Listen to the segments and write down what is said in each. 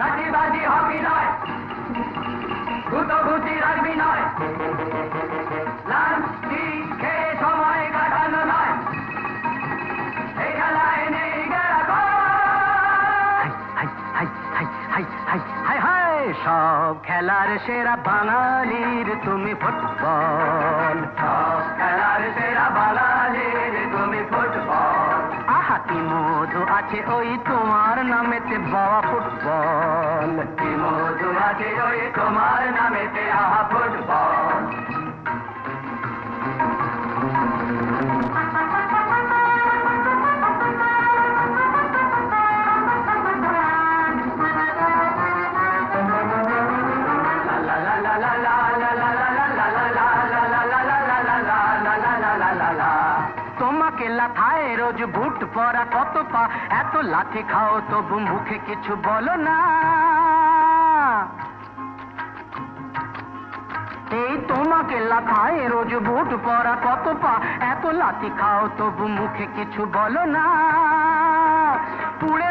লাঠিবাজি hockey নয়। গুতগুতি রাখবি নয়। লাঞ্চি খেয়ে সময় কাটানো নয়। এই খেলায় নেই সব খেলার সেরা বাঙালির তুমি ফুটবল। সব খেলার সেরা বাঙালির আছে ওই তোমার নামেতে বাবা ফুটবল কি মধু আছে ওই তোমার নামেতে আহা ফুটবল তোমাকে লাথায় রোজ ভুট পরা কত পা। এত লাঠি খাও তবু মুখে কিছু বলো না। এই তোমাকে লাথায় রোজ বুট পরা কত পা। এত লাঠি খাও তবু মুখে কিছু বলো না। পুড়ে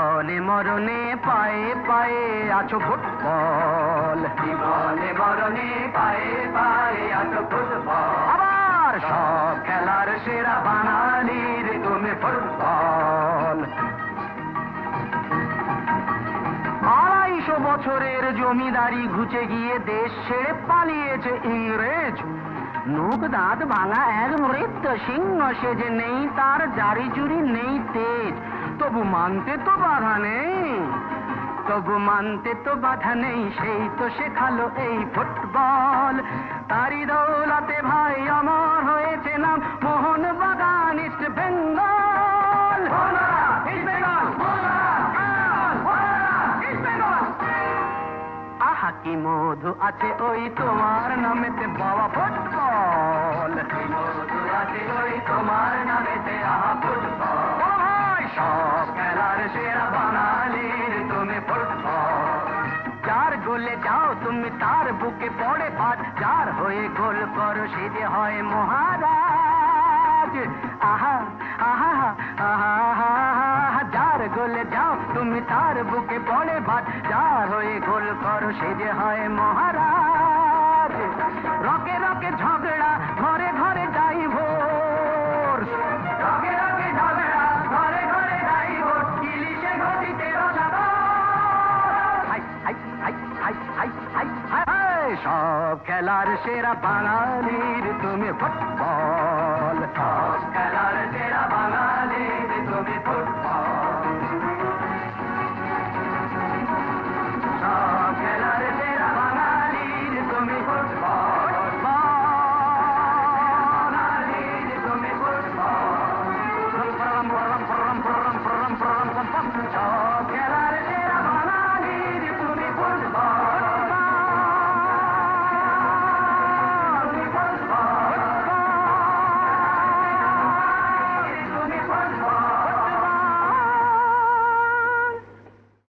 জীবনে মরণে পায়ে পায়ে আছো ফুটবল। জীবনে মরণে পায়ে পায়ে আছো ফুটবল। আবার সব খেলার সেরা বাঙালির তুমি ফুটবল। আড়াইশো বছরের জমিদারি ঘুচে গিয়ে দেশ ছেড়ে পালিয়েছে ইংরেজ। নুক দাঁত ভাঙা এক মৃত্য সিংহ সেজে নেই তার জারি জুরি নেই তেজ। তবু মানতে তো বাধা নেই। তবু মানতে তো বাধা নেই সেই তো শেখালো এই ফুটবল। তারি দৌলাতে ভাই আমার হয়েছে নাম মোহন বাগান ইস্ট বেঙ্গল! আহা কি মধু আছে ওই তোমার নামেতে বাবা ফুটবল। কি মধু আছে ওই তোমার নামেতে আহা ফুটবল। তুমি যার গোলে যাও তুমি তার বুকে পড়ে পাট যার হয়ে গোল করো সে হয় মহারাজ। আহা আহা আহা যার গোলে যাও তুমি তার বুকে পড়ে ভাট যার হয়ে গোল করো সে হয় মহারাজ। রকে রকে ঝগড়া, ঘরে সব খেলার সেরা বাঙালির তুমি ফুটবল